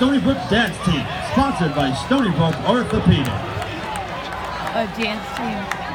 Stony Brook Dance Team, sponsored by Stony Brook Orthopedic. A dance team.